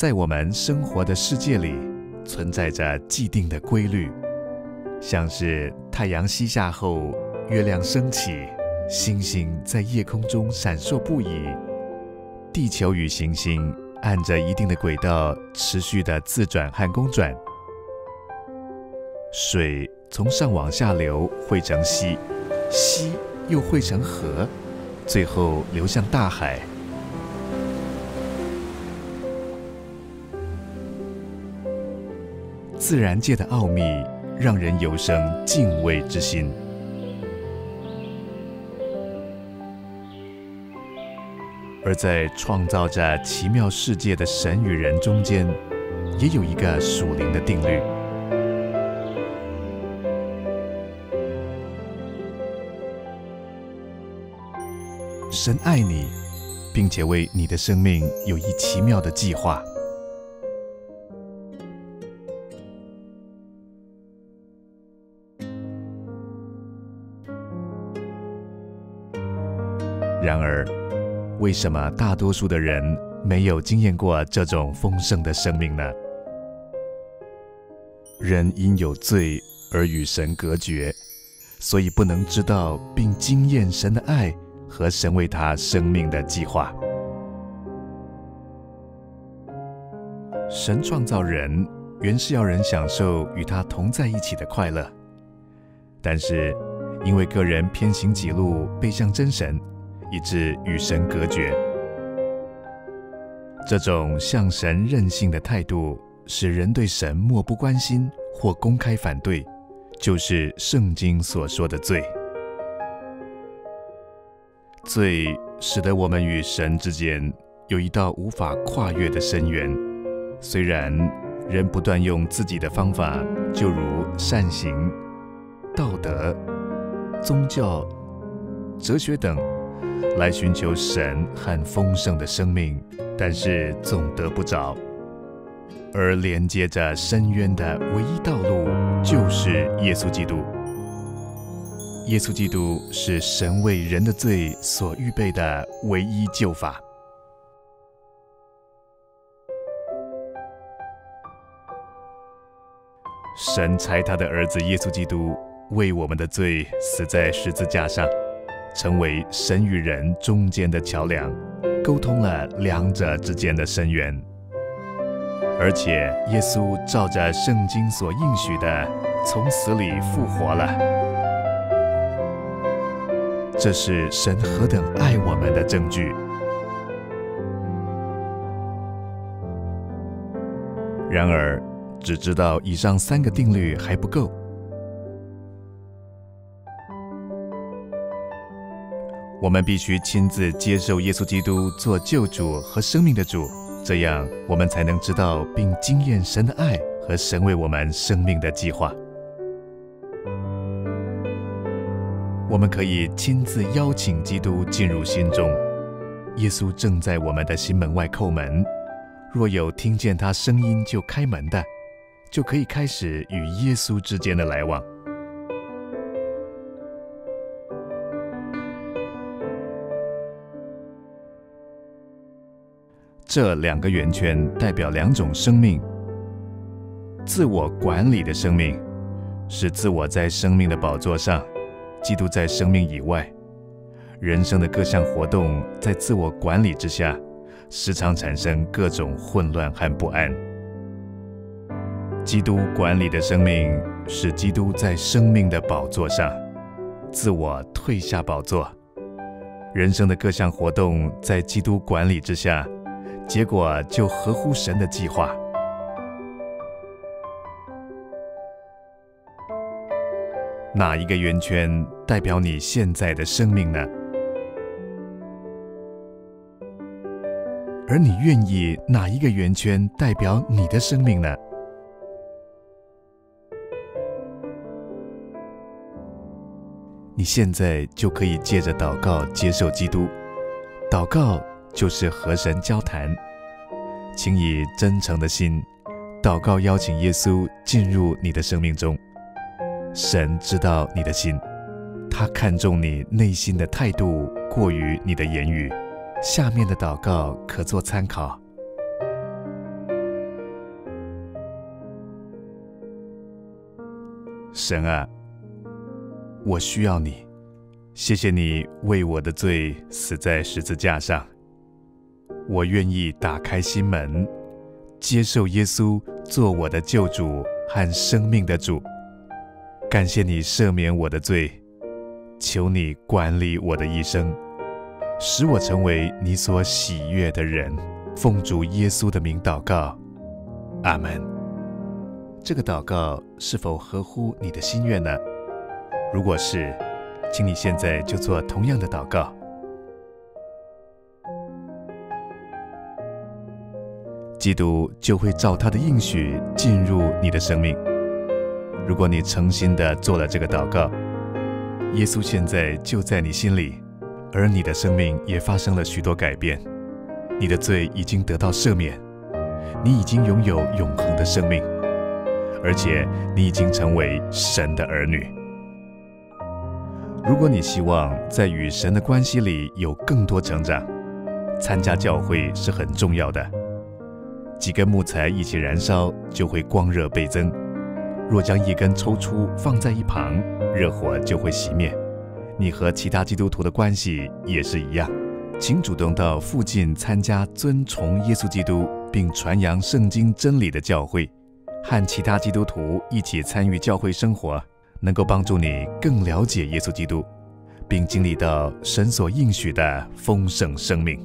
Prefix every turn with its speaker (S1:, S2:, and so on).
S1: 在我们生活的世界里，存在着既定的规律，像是太阳西下后，月亮升起，星星在夜空中闪烁不已，地球与行星按着一定的轨道持续的自转和公转，水从上往下流汇成溪，溪又汇成河，最后流向大海。自然界的奥秘，让人有生敬畏之心。而在创造着奇妙世界的神与人中间，也有一个属灵的定律：神爱你，并且为你的生命有一奇妙的计划。然而，为什么大多数的人没有经验过这种丰盛的生命呢？人因有罪而与神隔绝，所以不能知道并经验神的爱和神为他生命的计划。神创造人，原是要人享受与他同在一起的快乐，但是因为个人偏行己路，背向真神。以致与神隔绝，这种向神任性的态度，使人对神漠不关心或公开反对，就是圣经所说的罪。罪使得我们与神之间有一道无法跨越的深渊。虽然人不断用自己的方法，就如善行、道德、宗教、哲学等。来寻求神和丰盛的生命，但是总得不着。而连接着深渊的唯一道路，就是耶稣基督。耶稣基督是神为人的罪所预备的唯一救法。神差他的儿子耶稣基督为我们的罪死在十字架上。成为神与人中间的桥梁，沟通了两者之间的深渊。而且，耶稣照着圣经所应许的，从死里复活了。这是神何等爱我们的证据。然而，只知道以上三个定律还不够。我们必须亲自接受耶稣基督做救主和生命的主，这样我们才能知道并经验神的爱和神为我们生命的计划。我们可以亲自邀请基督进入心中，耶稣正在我们的心门外叩门。若有听见他声音就开门的，就可以开始与耶稣之间的来往。这两个圆圈代表两种生命：自我管理的生命，是自我在生命的宝座上；基督在生命以外，人生的各项活动在自我管理之下，时常产生各种混乱和不安。基督管理的生命是基督在生命的宝座上，自我退下宝座，人生的各项活动在基督管理之下。结果就合乎神的计划。哪一个圆圈代表你现在的生命呢？而你愿意哪一个圆圈代表你的生命呢？你现在就可以借着祷告接受基督，祷告。就是和神交谈。请以真诚的心祷告邀请耶稣进入你的生命中。神知道你的心他看重你内心的态度过于你的言语。下面的祷告可做参考。神啊我需要你。谢谢你为我的罪死在十字架上。我愿意打开心门，接受耶稣做我的救主和生命的主。感谢你赦免我的罪，求你管理我的一生，使我成为你所喜悦的人。奉主耶稣的名祷告，阿门。这个祷告是否合乎你的心愿呢？如果是，请你现在就做同样的祷告。基督就会照他的应许进入你的生命。如果你诚心的做了这个祷告，耶稣现在就在你心里，而你的生命也发生了许多改变。你的罪已经得到赦免，你已经拥有永恒的生命，而且你已经成为神的儿女。如果你希望在与神的关系里有更多成长，参加教会是很重要的。几根木材一起燃烧，就会光热倍增；若将一根抽出放在一旁，热火就会熄灭。你和其他基督徒的关系也是一样，请主动到附近参加尊崇耶稣基督并传扬圣经真理的教会，和其他基督徒一起参与教会生活，能够帮助你更了解耶稣基督，并经历到神所应许的丰盛生命。